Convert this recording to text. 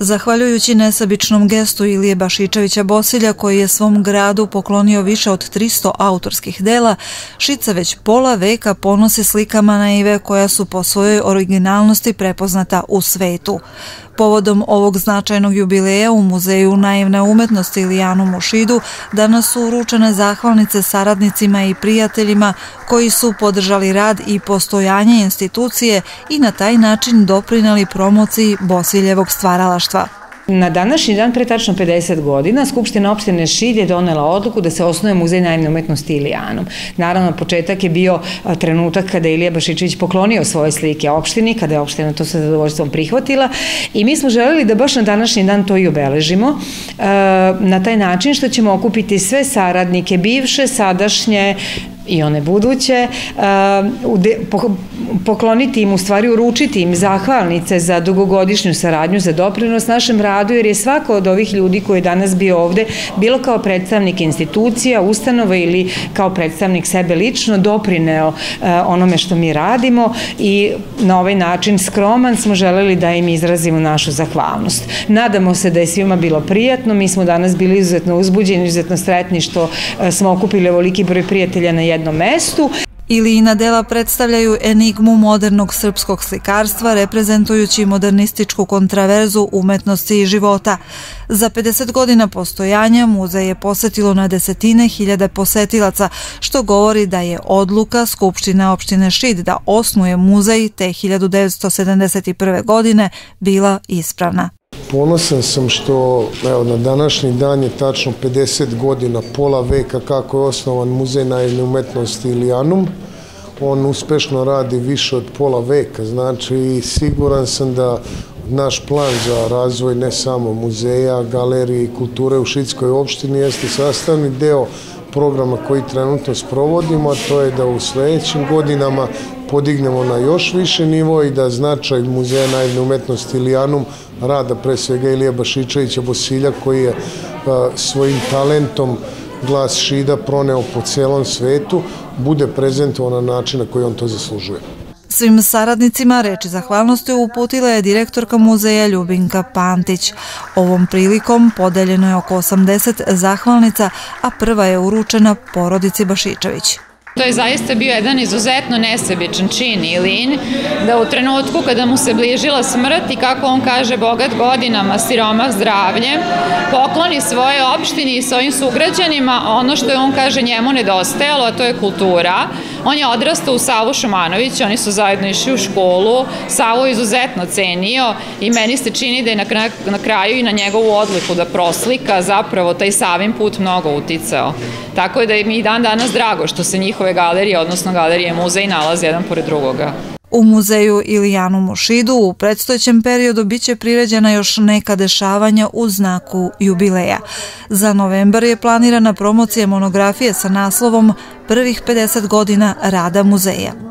Zahvaljujući nesebičnom gestu Ilije Bašičevića Bosilja koji je svom gradu poklonio više od 300 autorskih dela, Šica već pola veka ponosi slikama naive koja su po svojoj originalnosti prepoznata u svetu. Povodom ovog značajnog jubileja u Muzeju naivne umetnosti Ilijanu Mošidu danas su uručene zahvalnice saradnicima i prijateljima koji su podržali rad i postojanje institucije i na taj način doprinali promociji Bosiljevog stvaralaštva. Na današnji dan, pre tačno 50 godina, Skupština opštine Šilj je donela odluku da se osnuje muzej naivne umetnosti Ilijanom. Naravno, početak je bio trenutak kada je Ilija Bašičević poklonio svoje slike opštini, kada je opština to sa zadovoljstvom prihvatila i mi smo želeli da baš na današnji dan to i obeležimo na taj način što ćemo okupiti sve saradnike, bivše, sadašnje, i one buduće, pokloniti im, u stvari uručiti im zahvalnice za dugogodišnju saradnju, za doprinos našem radu, jer je svako od ovih ljudi koji je danas bio ovde, bilo kao predstavnik institucija, ustanova ili kao predstavnik sebe lično, doprineo onome što mi radimo i na ovaj način skroman smo želeli da im izrazimo našu zahvalnost. Nadamo se da je svima bilo prijatno, mi smo danas bili izuzetno uzbuđeni, izuzetno sretni što smo okupili ovoliki broj prijatelja na jednom jednom mestu. Ilijina dela predstavljaju enigmu modernog srpskog slikarstva, reprezentujući modernističku kontraverzu umetnosti i života. Za 50 godina postojanja muzej je posetilo na desetine hiljade posetilaca, što govori da je odluka Skupštine opštine Šid da osnuje muzej te 1971. godine bila ispravna. Ponosan sam što evo, na današnji dan je tačno 50 godina, pola veka kako je osnovan Muzej naivne umetnosti Ilijanum. On uspešno radi više od pola veka, znači siguran sam da naš plan za razvoj ne samo muzeja, galerije i kulture u Šitskoj opštini jeste sastavni deo programa koji trenutno sprovodimo, a to je da u sledećim godinama podignemo na još više nivo i da značaj Muzeja naivne umetnosti Ilijanum rada pre svega Ilija Bašičevića Bosilja koji je svojim talentom glas Šida proneo po celom svetu, bude prezentovan na način na koji on to zaslužuje. Svim saradnicima reči zahvalnosti uputila je direktorka muzeja Ljubinka Pantić. Ovom prilikom podeljeno je oko 80 zahvalnica, a prva je uručena porodici Bašičević. To je zaista bio jedan izuzetno nesebičan čin Ilin, da u trenutku kada mu se bližila smrt i kako on kaže bogat godinama, siromah zdravlje, pokloni svoje opštini i svojim sugrađanima ono što je on kaže njemu nedostajalo, a to je kultura. On je odrastao u Savu Šumanović, oni su zajedno išli u školu, Savu izuzetno cenio i meni se čini da je na kraju i na njegovu odliku da proslika zapravo taj Savin put mnogo uticao. Tako je da je mi dan danas drago što se njihove galerije, odnosno galerije muzej, nalaze jedan pored drugoga. U muzeju Ilijanu Mošidu u predstojećem periodu biće priređena još neka dešavanja u znaku jubileja. Za novembar je planirana promocija monografije sa naslovom Prvih 50 godina rada muzeja.